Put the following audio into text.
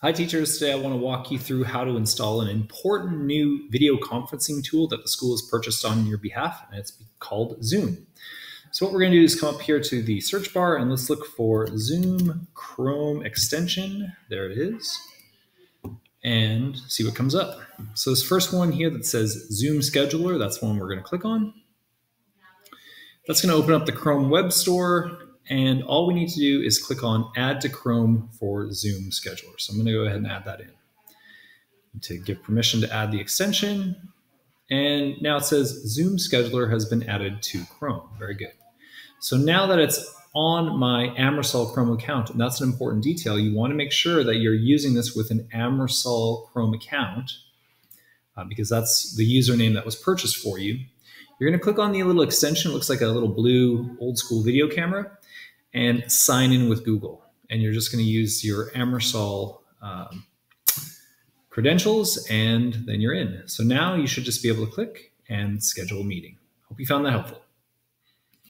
Hi teachers, today I want to walk you through how to install an important new video conferencing tool that the school has purchased on your behalf, and it's called Zoom. So what we're going to do is come up here to the search bar and let's look for Zoom Chrome extension. There it is. And see what comes up. So this first one here that says Zoom Scheduler, that's the one we're going to click on. That's going to open up the Chrome Web Store and all we need to do is click on Add to Chrome for Zoom Scheduler. So I'm going to go ahead and add that in. To give permission to add the extension. And now it says Zoom Scheduler has been added to Chrome. Very good. So now that it's on my Amersol Chrome account, and that's an important detail, you want to make sure that you're using this with an Amersol Chrome account uh, because that's the username that was purchased for you. You're going to click on the little extension. It looks like a little blue old school video camera and sign in with Google. And you're just going to use your Amersol um, credentials and then you're in. So now you should just be able to click and schedule a meeting. Hope you found that helpful.